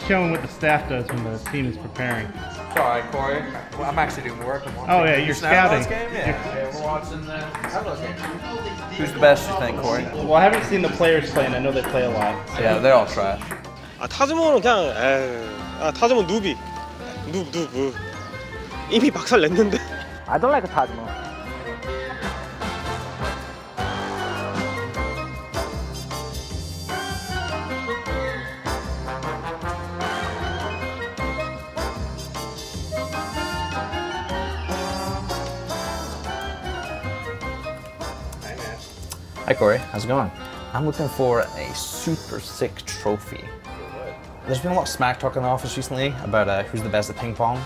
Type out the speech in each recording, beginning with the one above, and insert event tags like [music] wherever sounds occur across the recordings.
just showing what the staff does when the team is preparing. Sorry, Corey. Well, I'm actually doing work. I'm watching. Oh, yeah, you're scouting. Game? Yeah. yeah, we're watching the Outlaws game. Who's the best, you think, Corey? Well, I haven't seen the players play, and I know they play a lot. Yeah, they're all trash. 아 타즈몬은 그냥 에이, 아 타즈몬 누비 누 누브 이미 박살 냈는데 I don't like Tajmo. Hi, Corey. How's it going? I'm looking for a super sick trophy. There's been a lot of smack talk in the office recently about uh, who's the best at ping pong,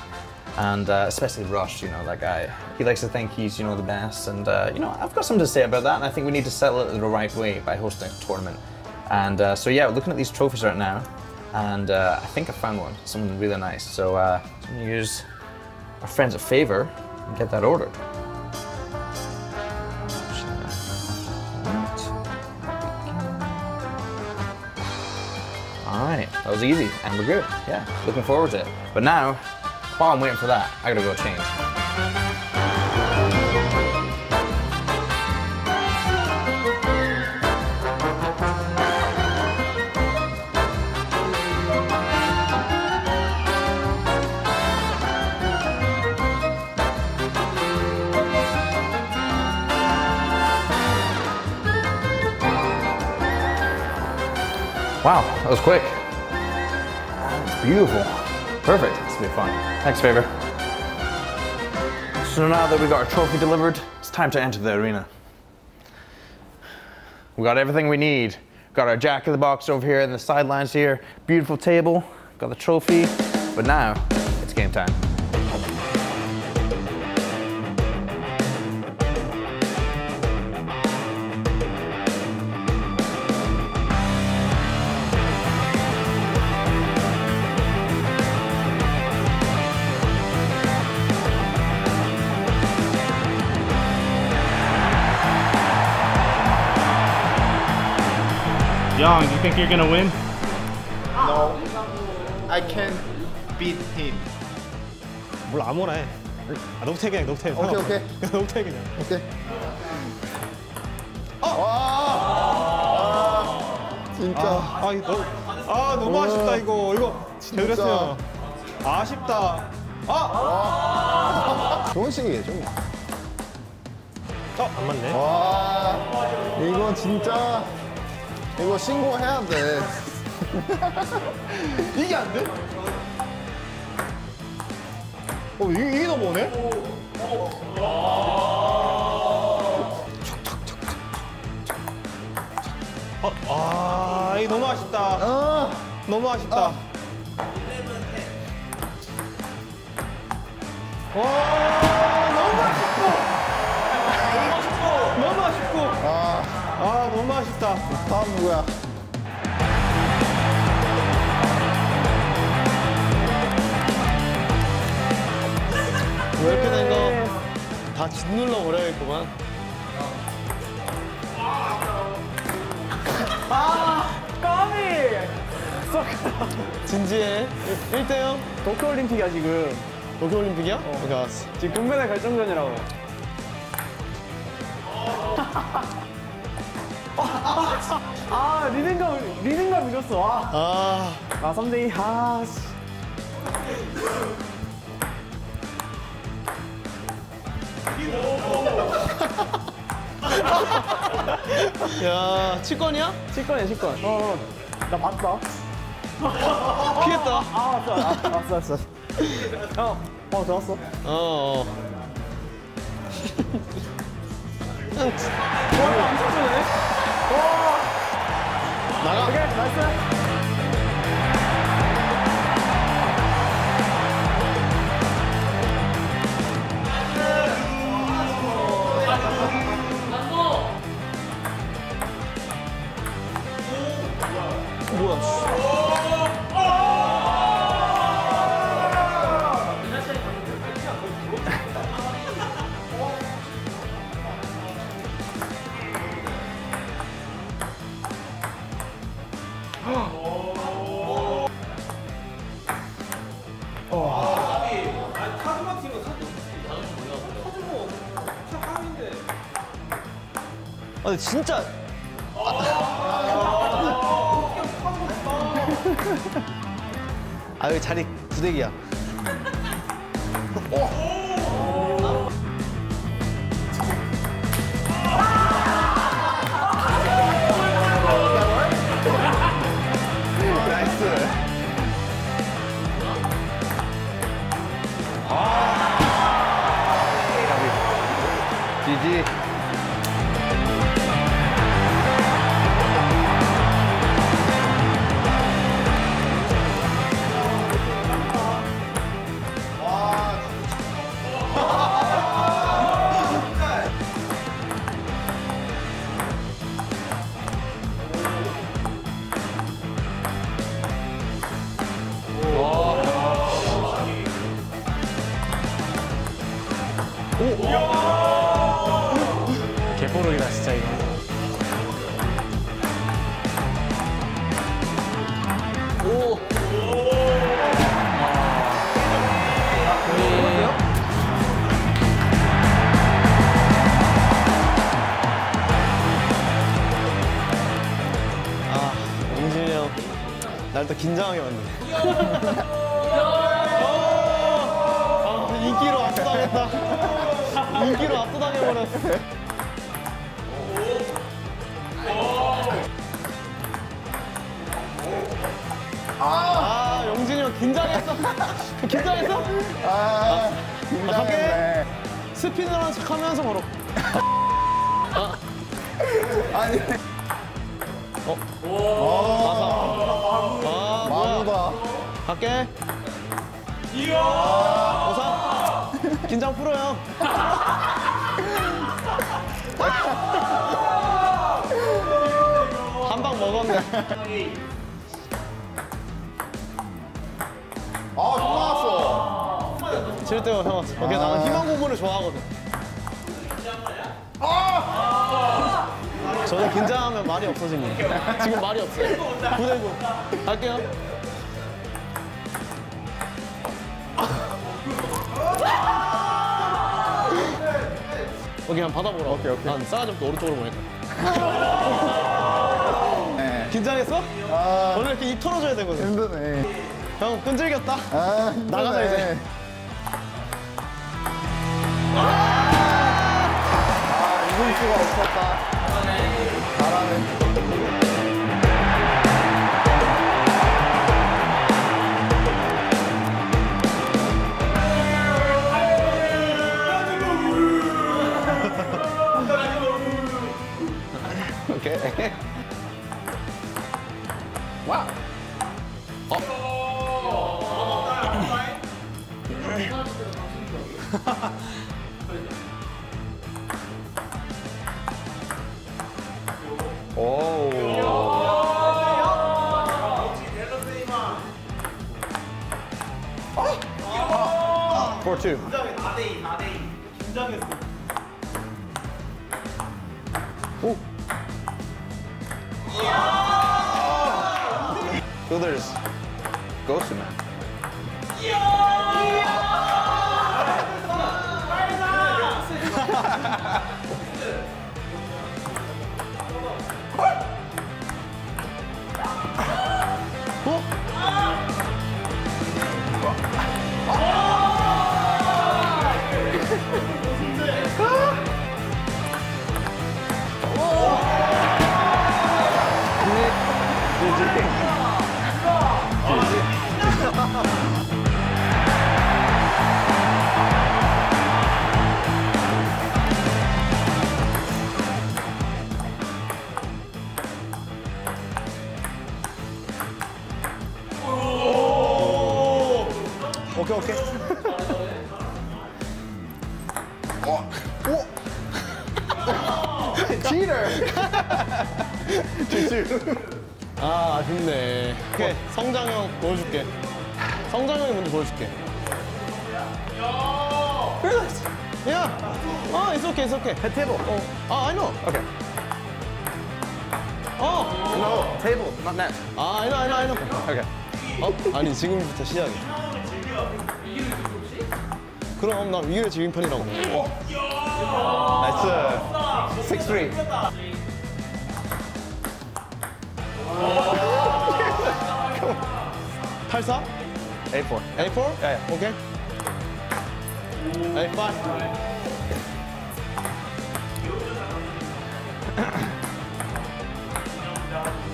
and uh, especially Rush. You know that guy. He likes to think he's you know the best, and uh, you know I've got something to say about that. And I think we need to settle it the right way by hosting a tournament. And uh, so yeah, looking at these trophies right now, and uh, I think I found one, something really nice. So uh, I'm gonna use our friends a Favor and get that ordered. Was easy, and we're good. Yeah, looking forward to it. But now, while I'm waiting for that, I gotta go change. Wow, that was quick. Beautiful. Perfect. This will be fun. Thanks, Favor. So now that we got our trophy delivered, it's time to enter the arena. We got everything we need. Got our jack in the box over here in the sidelines here. Beautiful table. Got the trophy. But now it's game time. Young, you think you're gonna win? No, I can beat him. 뭘 아무나 해. 아, 녹태 그냥 녹태 오케이, 오케이. 녹태 [laughs] 그냥 오케이. 아, 진짜. 아, 이 너, 아 너무 아쉽다 이거. 이거 제대로 했어요. 아쉽다. 좋은 시기겠죠. 어? 안 맞네. 와, 이거 진짜 이거 신고해야 돼. [laughs] 이게 안 돼? 어 이게, 이게 넘어오네? 어, 아, 이 너무 아쉽다. 아, 너무 아쉽다. 와, 너무 아쉽 아, 아쉽다. 다음 누구야? 왜 이렇게 된 거? 다 짓눌러 버려야겠구만. [laughs] 진지해. 1대0? 도쿄올림픽이야 지금. 도쿄올림픽이야? 어. 오케이, 알았어. 지금 금메달 결정전이라고. [laughs] 아 리듬감 리듬감 잃었어. 아, 아, 아 3대2 아 씨. 야, 치권이야? 치권이야 치권. 어, 어. 나 봤다. 피했다. 아 아, 왔어 왔어. 형, 어 좋았어. 어, 어. 나가. 오케이 나이 근데 진짜 아 여기 자리 부대기야. [laughs] 긴장하게 만드네. 아, 인기로 압도당했다. 인기로 압도당해버렸어. 아, 영진이 형 긴장했어. 긴장했어? 아, 긴장했네. 스피너랑 척하면서 걸어. 아니, 아, 갈게. 오사. 긴장 풀어요. 한 방 먹었네. 아, 좀 나왔어. 7대5 형. 오케이, 나는 희망 고문을 좋아하거든. 저는 긴장하면 말이 없어집니다. 지금 말이 없어요. 9대9. 갈게요. 오케이, 한번 받아보라. 오케이, 오케이. 난 싸가지 없게 오른쪽으로 보니까. 네. 긴장했어? 아, 원래 이렇게 입 털어줘야 되거든. 힘드네. 형, 끈질겼다. 아. 나가자, 이제. 아, 이길 수가 없었다. 오. Four two. 오. Fielders. Ghost man. 오케이, 오케이. 아, 아쉽네. 오케이, 성장형 보여줄게. 성장형이 먼저 보여줄게. 야! 아, it's okay, it's okay. Table. 어, 아, I know. Okay. 어, No, table, not net. 아, I know, I know, I know. Okay. 어? 아니, 지금부터 시작이야. 그럼 나 위기를 즐긴 편이라고. Uh, six three. 84? A4. A4? Yeah, yeah. 오케이. A5.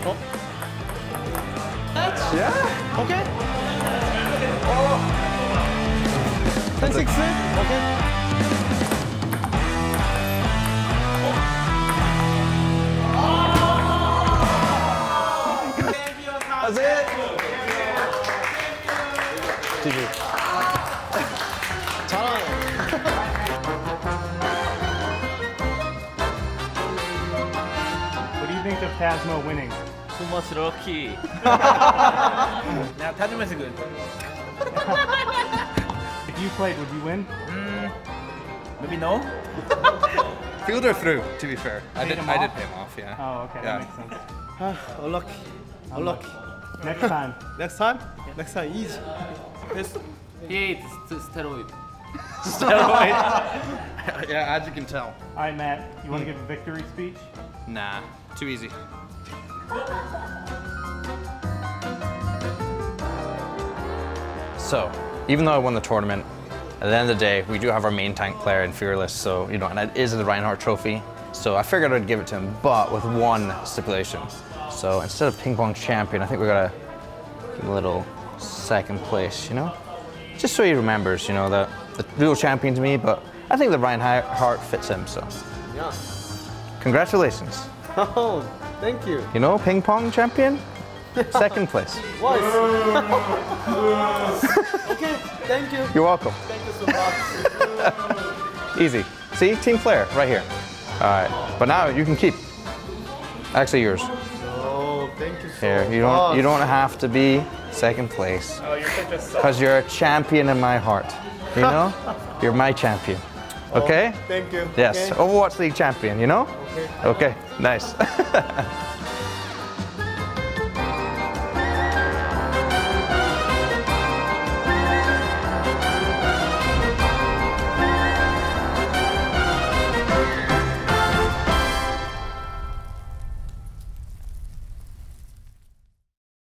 어? Yeah. 오케 이. 어. 10, 6? 오케이. GG. 잘하네. What do you think of Tasmo winning? Too much lucky. Now, Tajima is good. If you played, would you win? Hmm. Maybe no? [laughs] Fielder through, to be fair. I did, him I did pay him off, yeah. Oh, okay, Yeah. that makes sense. 아, unlucky. Unlucky. Next [laughs] time. Next time? Next time easy. He hates st- steroid. [laughs] yeah, as you can tell. All right, Matt, you want to give a victory speech? Nah, too easy. So, even though I won the tournament, at the end of the day, we do have our main tank player in Fearless, so, you know, and it is the Reinhardt trophy. So I figured I'd give it to him, but with one stipulation. So instead of ping pong champion, I think we gotta give him a little second place, you know? Just so he remembers, you know, that the real champion's me, but I think the Reinhardt fits him, so. Yeah. Congratulations. [laughs] Oh, thank you. You know, ping pong champion? [laughs] Second place. Why? [laughs] okay, thank you. You're welcome. Thank you so much. [laughs] Easy. See, team Flair, right here. All right, but now you can keep. Actually, yours. Oh, thank you so Here, much. you don't. You don't have to be second place. Oh, you're such a Because you're a champion in my heart. You know, [laughs] you're my champion. Okay. Oh, thank you. Yes, Okay. Overwatch League champion. You know. Okay. Okay. Nice. [laughs]